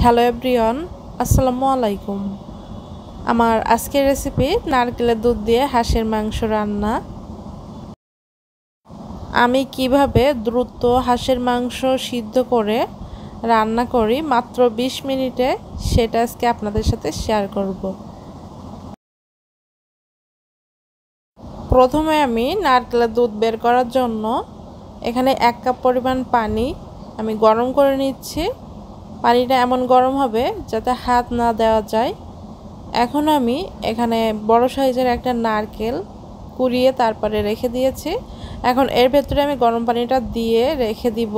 Hello everyone আসসালামু আলাইকুম আমার আজকের রেসিপি নারকেলের দুধ দিয়ে হাঁসের মাংস রান্না আমি কীভাবে দ্রুত হাঁসের মাংস সিদ্ধ করে রান্না করি মাত্র ২০ মিনিটে সেটা আজকে আপনাদের সাথে শেয়ার করব প্রথমে আমি নারকেলের দুধ বের করার জন্য এখানে এক কাপ পরিমাণ পানি আমি গরম করে নিচ্ছি পানিটা এমন গরম হবে যাতে হাত না দেওয়া যায়। এখন আমি এখানে বড় সাইজের একটা নারকেল কুড়িয়ে তারপরে রেখে দিয়েছি। এখন এর ভেতরে আমি গরম পানিটা দিয়ে রেখে দিব।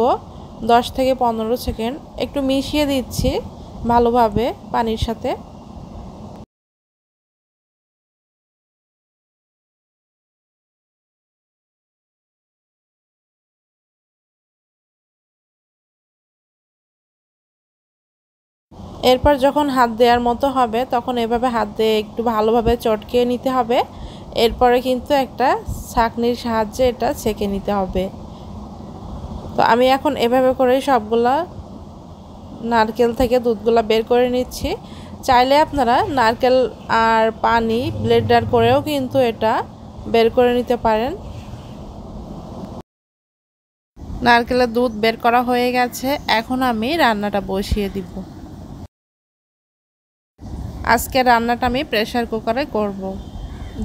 দশ থেকে পনেরো সেকেন্ড একটু মিশিয়ে দিচ্ছি ভালোভাবে পানির সাথে। এরপর যখন হাত দেওয়ার মতো হবে, তখন এভাবে হাত দিয়ে একটু ভালোভাবে চটকে নিতে হবে। এরপরে কিন্তু একটা ছাকনির সাহায্যে এটা ছেঁকে নিতে হবে। তো আমি এখন এভাবে করেই সবগুলা নারকেল থেকে দুধগুলা বের করে নিচ্ছি। চাইলে আপনারা নারকেল আর পানি ব্লেন্ডার করেও কিন্তু এটা বের করে নিতে পারেন। নারকেলের দুধ বের করা হয়ে গেছে। এখন আমি রান্নাটা বসিয়ে দিব। আজকে রান্নাটা আমি প্রেশার কুকারে করব।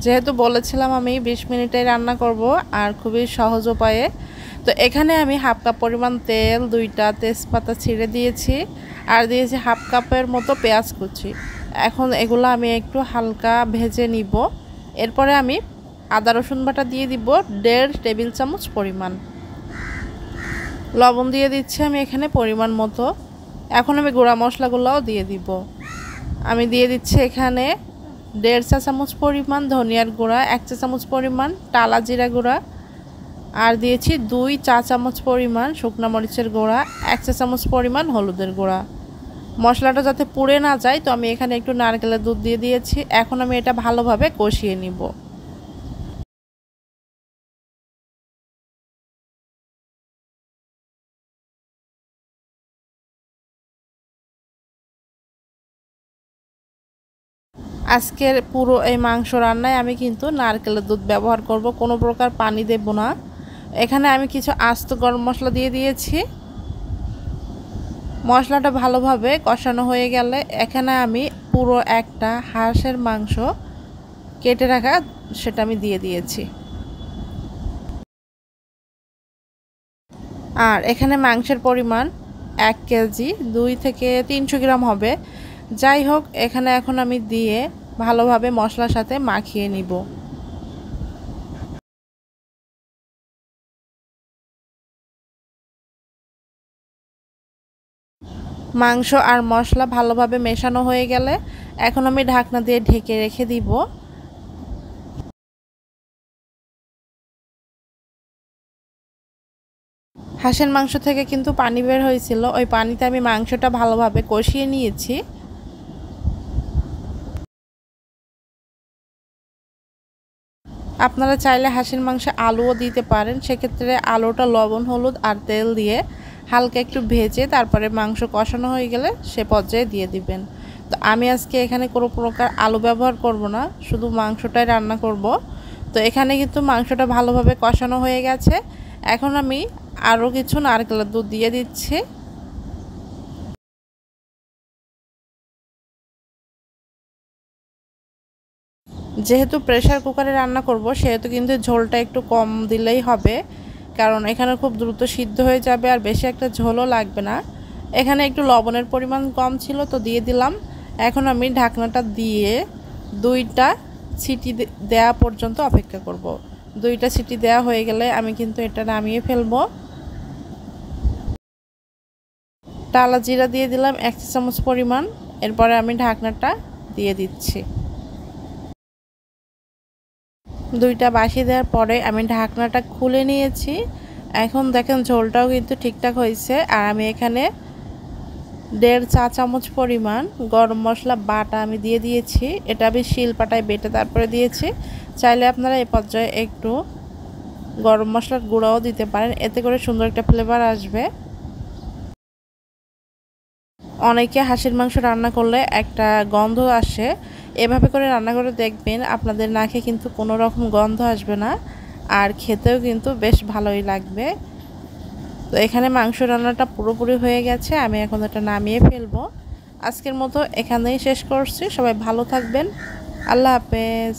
যেহেতু বলেছিলাম আমি ২০ মিনিটে রান্না করব আর খুবই সহজ উপায়ে। তো এখানে আমি হাফ কাপ পরিমাণ তেল, দুইটা তেজপাতা ছিঁড়ে দিয়েছি আর দিয়েছি হাফ কাপের মতো পেঁয়াজ কুচি। এখন এগুলো আমি একটু হালকা ভেজে নিব। এরপরে আমি আদা, রসুন বাটা দিয়ে দিব দেড় টেবিল চামচ পরিমাণ। লবণ দিয়ে দিচ্ছি আমি এখানে পরিমাণ মতো। এখন আমি গুঁড়া মশলাগুলোও দিয়ে দিব। আমি দিয়ে দিচ্ছি এখানে দেড় চা চামচ পরিমাণ ধনিয়ার গুঁড়া, এক চা চামচ পরিমাণ টালা জিরা গুঁড়া, আর দিয়েছি দুই চা চামচ পরিমাণ শুকনা মরিচের গুঁড়া, এক চা চামচ পরিমাণ হলুদের গুঁড়া। মশলাটা যাতে পুড়ে না যায়, তো আমি এখানে একটু নারকেলের দুধ দিয়ে দিয়েছি। এখন আমি এটা ভালোভাবে কষিয়ে নিব। আজকের পুরো এই মাংস রান্নায় আমি কিন্তু নারকেলের দুধ ব্যবহার করব। কোনো প্রকার পানি দেব না। এখানে আমি কিছু আস্ত গরম মশলা দিয়ে দিয়েছি। মশলাটা ভালোভাবে কষানো হয়ে গেলে এখানে আমি পুরো একটা হাঁসের মাংস কেটে রাখা সেটা আমি দিয়ে দিয়েছি। আর এখানে মাংসের পরিমাণ এক কেজি, দুই থেকে তিনশো গ্রাম হবে। যাই হোক, এখানে এখন আমি দিয়ে ভালোভাবে মশলার সাথে মাখিয়ে নিব। মাংস আর মশলা ভালোভাবে মেশানো হয়ে গেলে এখন আমি ঢাকনা দিয়ে ঢেকে রেখে দিব। হাঁসের মাংস থেকে কিন্তু পানি বের হয়েছিল। ওই পানিতে আমি মাংসটা ভালোভাবে কষিয়ে নিয়েছি। আপনারা চাইলে হাঁসের মাংসে আলুও দিতে পারেন। সেক্ষেত্রে আলুটা লবণ, হলুদ আর তেল দিয়ে হালকা একটু ভেজে তারপরে মাংস কষানো হয়ে গেলে সে পর্যায়ে দিয়ে দিবেন। তো আমি আজকে এখানে কোনো প্রকার আলু ব্যবহার করব না, শুধু মাংসটাই রান্না করব। তো এখানে কিন্তু মাংসটা ভালোভাবে কষানো হয়ে গেছে। এখন আমি আরও কিছু নারকেলের দুধ দিয়ে দিচ্ছি। যেহেতু প্রেশার কুকারে রান্না করব, সেহেতু কিন্তু ঝোলটা একটু কম দিলেই হবে। কারণ এখানে খুব দ্রুত সিদ্ধ হয়ে যাবে আর বেশি একটা ঝোলও লাগবে না। এখানে একটু লবণের পরিমাণ কম ছিল তো দিয়ে দিলাম। এখন আমি ঢাকনাটা দিয়ে দুইটা সিটি দেওয়া পর্যন্ত অপেক্ষা করব। দুইটা সিটি দেওয়া হয়ে গেলে আমি কিন্তু এটা নামিয়ে ফেলব। টালা জিরা দিয়ে দিলাম এক চামচ পরিমাণ। এরপরে আমি ঢাকনাটা দিয়ে দিচ্ছি। দুইটা বাসি দেওয়ার পরে আমি ঢাকনাটা খুলে নিয়েছি। এখন দেখেন ঝোলটাও কিন্তু ঠিকঠাক হয়েছে আর আমি এখানে দেড় চা চামচ পরিমাণ গরম মশলা বাটা আমি দিয়ে দিয়েছি। এটা আমি শিলপাটায় বেটে তারপরে দিয়েছি। চাইলে আপনারা এ পর্যায়ে একটু গরম মশলার গুঁড়াও দিতে পারেন, এতে করে সুন্দর একটা ফ্লেভার আসবে। অনেকে হাঁসের মাংস রান্না করলে একটা গন্ধ আসে এভাবে করে রান্না করে দেখবেন আপনাদের নাকে কিন্তু কোনো রকম গন্ধ আসবে না, আর খেতেও কিন্তু বেশ ভালোই লাগবে। তো এখানে মাংস রান্নাটা পুরোপুরি হয়ে গেছে, আমি এখন এটা নামিয়ে ফেলব। আজকের মতো এখানেই শেষ করছি, সবাই ভালো থাকবেন, আল্লাহ হাফেজ।